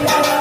Yeah.